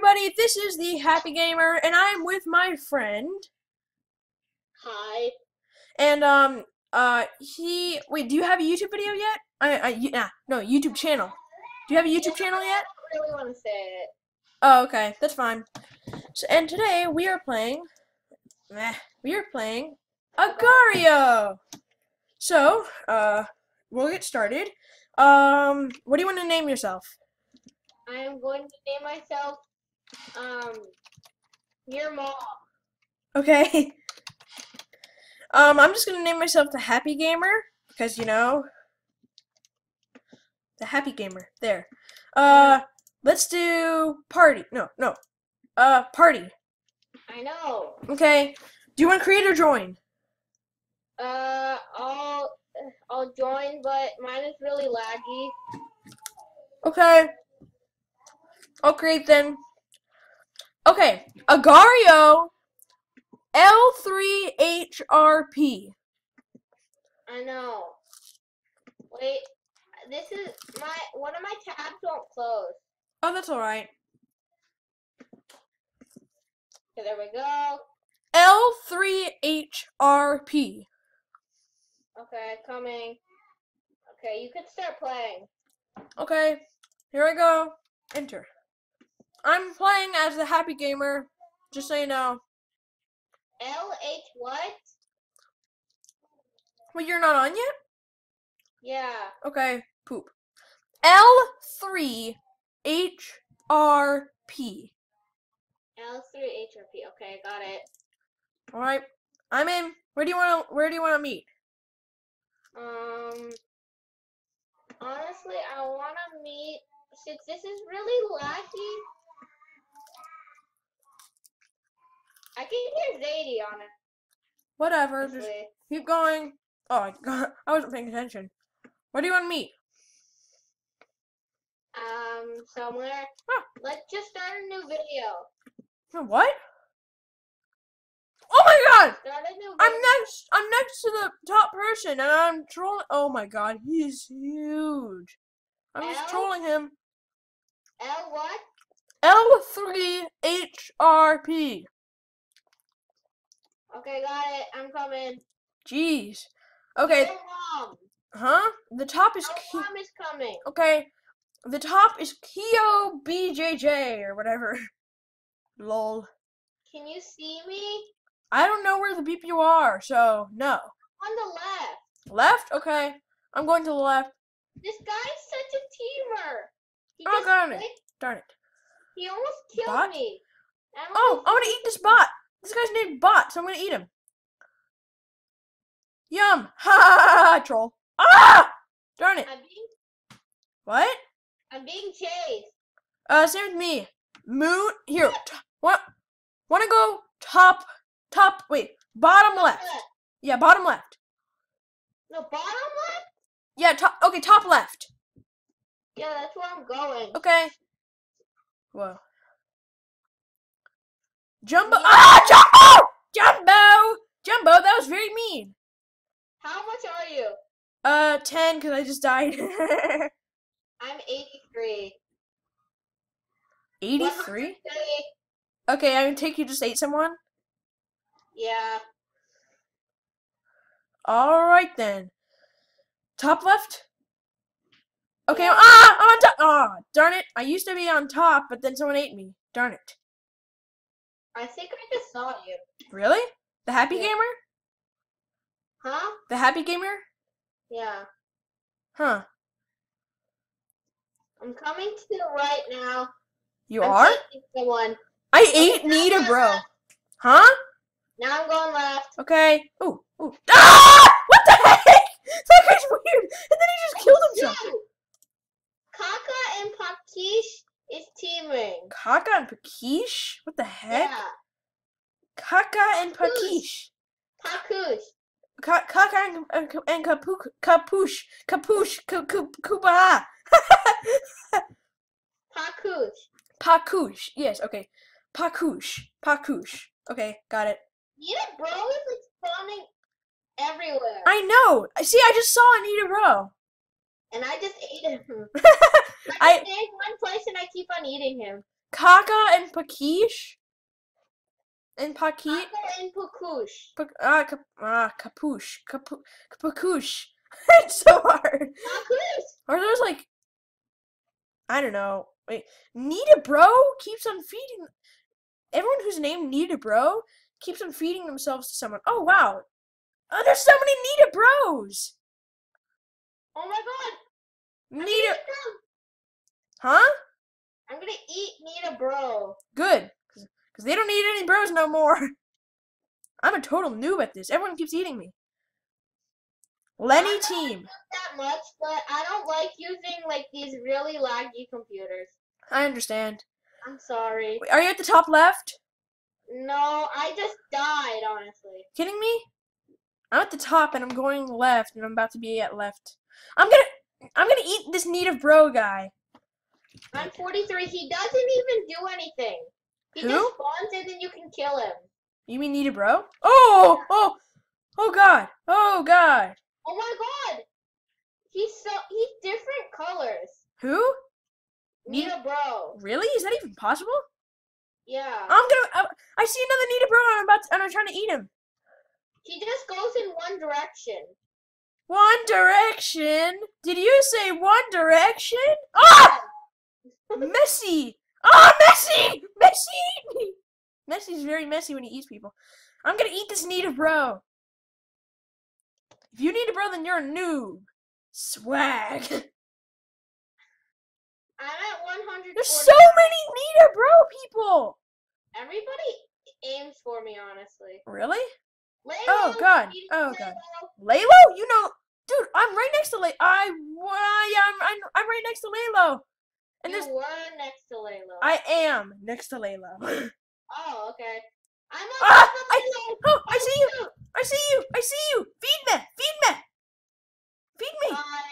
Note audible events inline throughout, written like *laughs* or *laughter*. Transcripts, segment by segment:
everybody. This is the Happy Gamer, and I'm with my friend. Hi. And um, uh, he. Wait, do you have a YouTube video yet? I, I, yeah, no, YouTube channel. Do you have a YouTube channel yet? I don't really want to say it. Oh, okay, that's fine. So, and today we are playing. Meh, we are playing Agar.io. So, uh, we'll get started. Um, what do you want to name yourself? I am going to name myself, um, your mom. Okay. *laughs* Um, I'm just gonna name myself the Happy Gamer because you know, the Happy Gamer. There. Uh, let's do party. No, no. Uh, party. I know. Okay. Do you want to create or join? Uh, I'll, I'll join, but mine is really laggy. Okay. I'll create then. Okay. Agar.io L3HRP. I know. Wait, this is my, one of my tabs won't close. Oh, that's alright. Okay, there we go. L3HRP. Okay, coming. Okay, you can start playing. Okay, here I go. Enter. I'm playing as the Happy Gamer, just so you know. L H what? Wait, you're not on yet? Yeah. Okay, poop. L three H R P. L three H R P. Okay, I got it. Alright, I'm in. Where do you want to, where do you want to meet? Um, honestly, I want to meet since this is really laggy. I can hear Zadie on it. Whatever, just keep going. Oh, my God, *laughs* I wasn't paying attention. Where do you want to meet? Um, somewhere. Huh. Let's just start a new video. What? Oh my god! Start a new. I'm next. I'm next to the top person, and I'm trolling. Oh my god, he's huge. I'm just trolling him. L what? L3HRP. Okay, got it. I'm coming. Jeez. Okay, huh? The top is Your mom is coming. okay. The top is Keo BJJ or whatever. *laughs* Lol. Can you see me? I don't know where the beep you are, so no. On the left. Left? Okay. I'm going to the left. This guy's such a teamer. He Oh, darn it. Darn it. He almost killed Bot? me. I don't Oh, know I want to eat this bot. This guy's named Bot, so I'm gonna eat him. Yum! Ha ha ha! Troll. Ah! Darn it. I'm being, What? I'm being chased. Uh, same with me. Moon. Here. What? Want to go top? Top. Wait. Bottom left. Left. Yeah, bottom left. No, bottom left? Yeah. Top. Okay, top left. Yeah, that's where I'm going. Okay. Whoa. Jumbo. Ah! Jumbo! Jumbo! Jumbo. That was very mean. How much are you? Uh, ten because I just died. *laughs* I'm 83. 83? Okay, I take you just ate someone? Yeah. Alright then. Top left? Okay, Yeah. ah! I'm on top! Ah, darn it. I used to be on top, but then someone ate me. Darn it. I think I just saw you. Really? The Happy Yeah. Gamer? Huh? The Happy Gamer? Yeah. Huh. I'm coming to the right now. You I'm are? chasing Someone. I ate Nita, I'm bro. left. Huh? Now I'm going left. Okay. Ooh, ooh. Ah! What the heck? *laughs* That guy's weird. And then he just killed himself. Kaka and Pakeesh is teaming. Kaka and Pakeesh? What the heck? Yeah. Kaka and Pakeesh. Pakush. Ka- Kaka and, and, and Kapu- Kapush. Kapush. Ku- Ku- Kuba. *laughs* Pakush. Pakush. Yes, okay. Pakush. Pakush. Okay, got it. Yeah, bro is like spawning everywhere. I know. I See, I just saw Anita Bro. and I just ate him. *laughs* I I one place and On eating him. Kaka and Pakeesh? And Paki? Kaka and Pakush. Pa- ah, Kap- ah, Capuche. Capu- Pakush. *laughs* it's so hard. Pakush. Or those like, I don't know. Wait, Nita Bro keeps on feeding. Everyone who's named Nita Bro keeps on feeding themselves to someone. Oh wow, oh, there's so many Nita Bros. Oh my god. Nita, huh? I'm gonna eat Nita Bro. Good, because they don't need any bros no more. *laughs* I'm a total noob at this. Everyone keeps eating me. Lenny team. That much, but I don't like using like these really laggy computers. I understand. I'm sorry. Wait, Are you at the top left? No, I just died, honestly. Kidding me? I'm at the top and I'm going left and I'm about to be at left. I'm gonna I'm gonna eat this native bro guy. I'm 43. He doesn't even do anything. He Who? just spawns and then you can kill him. You mean Nita bro? Oh oh oh god. Oh god. Oh my god! He's so he's different colors. Who? Ni- Nita Bro. Really? Is that even possible? Yeah. I'm gonna I, I see another Nita bro and I'm about to, and I'm trying to eat him. He just goes in one direction. One direction. Did you say one direction? Ah! *laughs* Messy. Ah, messy. Messy. eat me. Messy's very messy when he eats people. I'm gonna eat this native bro. If you need a bro, then you're a noob. Swag. I'm at 140. There's so many Nita bro people. Everybody aims for me, honestly. Really? Lalo, Oh, God. Oh. God. Lalo? You know, dude, I'm right next to Lalo. I, yeah, I'm, I'm, I'm right next to Lalo. And you were next to Lalo. I am next to Layla. *laughs* Oh, okay. I'm on Ah, top I- *gasps* oh, I see you. I see you. I see you. Feed me. Feed me. Feed me. Hi.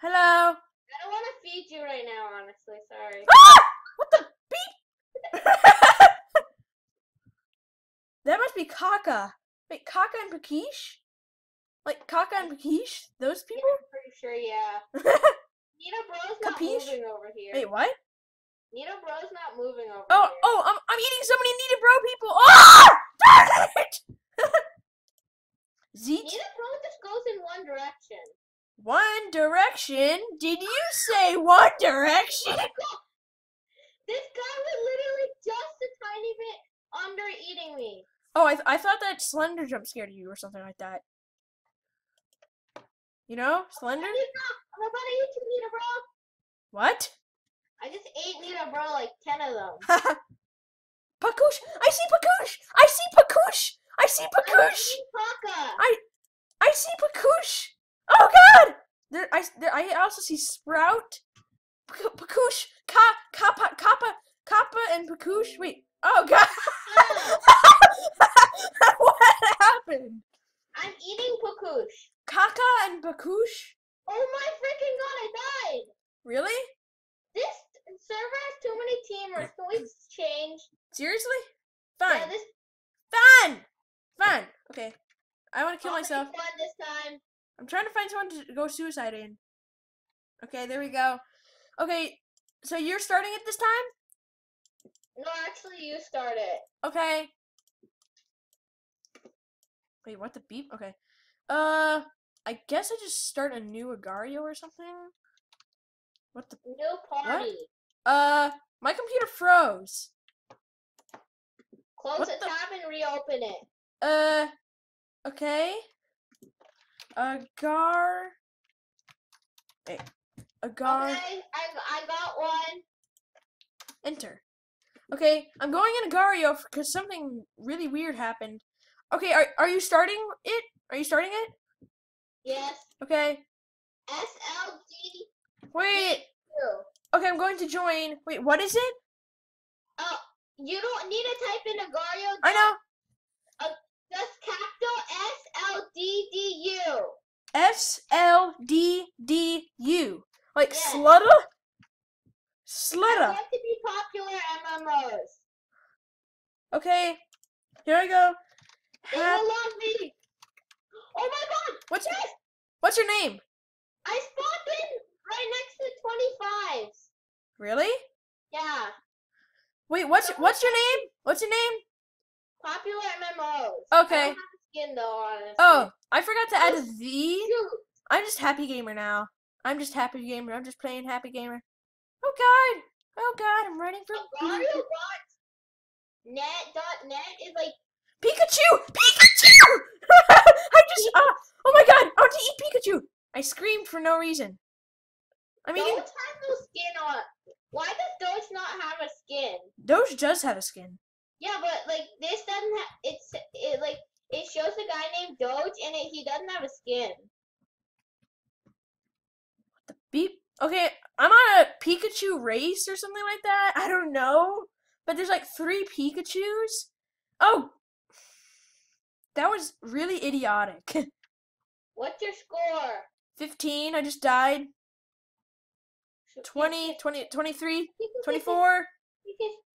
Hello. I don't want to feed you right now, honestly. Sorry. Ah! What the beep? *laughs* that must be Kaka. Wait, Kaka and Pakeesh? Like Kaka and Pakeesh? Those Yeah, people? I'm pretty sure, yeah. *laughs* Nita Bro's not Capiche? moving over here. Wait, what? Nita Bro's not moving over Oh, here. oh, I'm, I'm eating so many Nita Bro people. Ah! Darn it! *laughs* Zeet. Nita Bro just goes in one direction. One direction? Did you say one direction? *laughs* This guy was literally just a tiny bit under eating me. Oh, I, th- I thought that Slender jump scared you or something like that. You know, Slender? I did not. I'm about to eat you, Nita Bro. What? I just ate Nita Bro like 10 of them. *laughs* Pakush! I see Pakush! I see Pakush! I see Pakush! Kaka. I see Pakush! Oh god! There, I, there, I also see Sprout, Pakush, Ka, Kappa, Kappa, Kappa, and Pakush. Wait. Oh god! *laughs* what happened? I'm eating Pakush. Kaka and Bakush? Oh my freaking god, I died. Really? This server has too many teamers. Can we change? Seriously? Yeah, Fine. this Fine! Fine. Okay. I want to kill I'll myself. This time. I'm trying to find someone to go suicide in. Okay, there we go. Okay, so you're starting it this time? No, actually, you start it. Okay. Wait, what the beep? Okay. Uh, I guess I just start a new Agario or something. What the? New party. Uh, my computer froze. Close What the the- tab and reopen it. Uh, okay. Agar. Wait. Agar. Okay, I, I got one. Enter. Okay, I'm going in Agario because something really weird happened. Okay, are are you starting it? Are you starting it? Yes. Okay. SLG2. Wait. Okay, I'm going to join. Wait, what is it? Oh, you don't need to type in Agario. I know. Uh, just capital SLDDU. S L D D U. Like Yeah. Slutter? Slutta. want to be popular MMOs. Okay. Here I go. They Hap- love me. Oh my god! What's Yes! what's your name? I spawned in right next to 25s. Really? Yeah. Wait, what's what's your name? What's your name? Popular MMOs. Okay. I don't have skin though, honestly. Oh, I forgot to add the. Shoot. I'm just happy gamer now. I'm just happy gamer. I'm just playing happy gamer. Oh god. Oh god, I'm running for Gario. *laughs* Net dot net is like Pikachu! Pikachu! *laughs* I just uh, oh my god, I want to eat Pikachu. I screamed for no reason. I mean, Doge has no skin on. Why does Doge not have a skin? Doge does have a skin. Yeah, but like this doesn't have. It's it like it shows a guy named Doge and it, he doesn't have a skin. Beep. Okay, I'm on a Pikachu race or something like that. I don't know. But there's like three Pikachus. Oh! That was really idiotic. *laughs* What's your score? 15, I just died. 20, 20, 23, 24.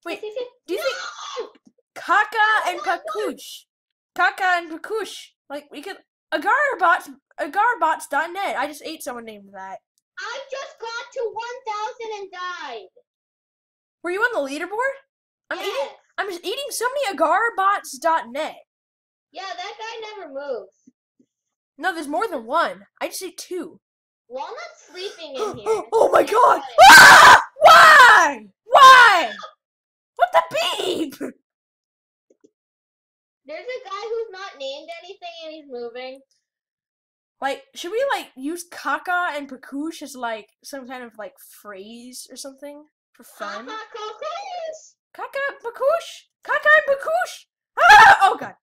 Wait, do you think Kaka and Pakush? Kaka and Pakush. Like, we could. Agarbots, Agarbots.net. I just ate someone named that. I just got to 1,000 and died. Were you on the leaderboard? I'm eating. I'm just eating so many agarbots.net. Yeah, that guy never moves. No, there's more than one. I just ate two. Walnut's sleeping in *gasps* here. *gasps* Oh, my god! Ah! Why? Why? What the beep? There's a guy who's not named anything and he's moving. Like, should we like use Kaka and Pakush as like some kind of like phrase or something for fun? Haha, Cocoons! Kaka, Pakush, Kaka and Pakush. Ah! Oh god,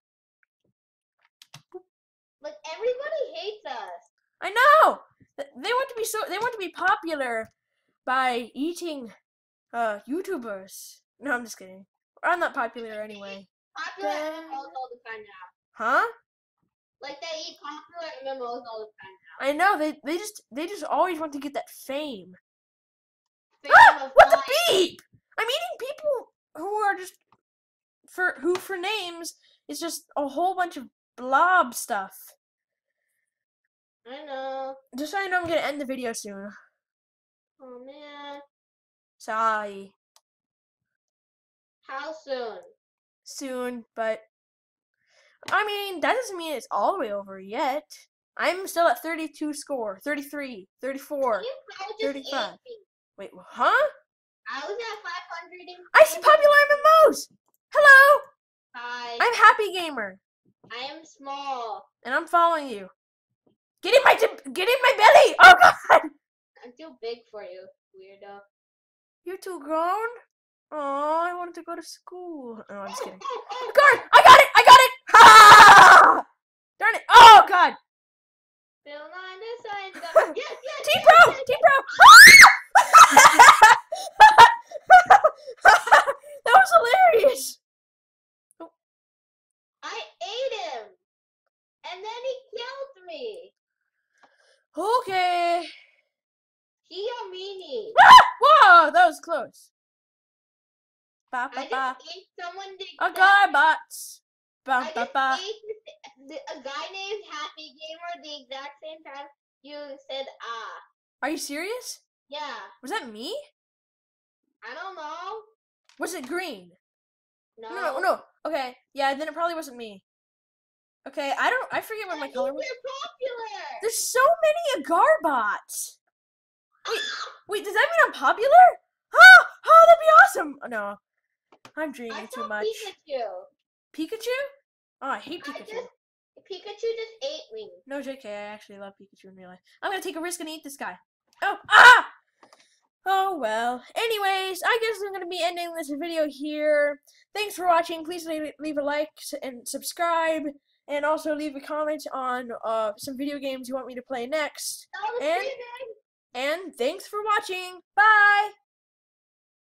Like everybody hates us. I know. They want to be so. They want to be popular by eating uh YouTubers. No, I'm just kidding. I'm not popular anyway. Popular Damn. MMOs all the time now. Huh? Like they eat popular MMOs all the time now. I know they they just they just always want to get that fame. Ah! Fame of What the beep? I'm eating people who are just for who for names is just a whole bunch of blob stuff. I know. Just so you know, I'm gonna end the video soon. Oh man. Sorry, How soon? soon, but I mean that doesn't mean it's all the way over yet. I'm still at 32 score, 33, 34. You probably just 35. Wait, huh? I was at 500 and I see popular MMOs. Hello, Hi. I'm Happy Gamer, I am small. and I'm following you. Get in my get in my belly! Oh God, I'm too big for you, weirdo. you're too grown. Oh, I wanted to go to school. Oh, I'm just kidding. Oh, oh, Guard, I got it! I got it! Ha! Darn it! Oh God! Bill Nye the Science Yes, yes, T Pro, T. Pro. that was hilarious. I ate him. And then he killed me. Okay. He a meanie. Ah! Whoa, that was close. Ba I ba ba. just ate someone A guy bots. Ba I ba ba. ate the, the, a guy named Happy Gamer the exact same time you said ah. Are you serious? Yeah. Was that me? I don't know. Was it green? No. No, no, no. Okay, yeah, then it probably wasn't me. Okay, I don't. I forget what my color was. Popular. There's so many agar bots. Wait, wait, does that mean I'm popular? Oh, oh, that'd be awesome. Oh, no, I'm dreaming saw too much. Pikachu. Pikachu? Oh, I hate I Pikachu. just Pikachu just ate me. No, JK, I actually love Pikachu in real life. I'm gonna take a risk and eat this guy. Oh, ah! Oh well. Anyways, I guess I'm gonna be ending this video here. Thanks for watching. Please leave, leave a like and subscribe, and also leave a comment on uh, some video games you want me to play next. And- And thanks for watching. Bye.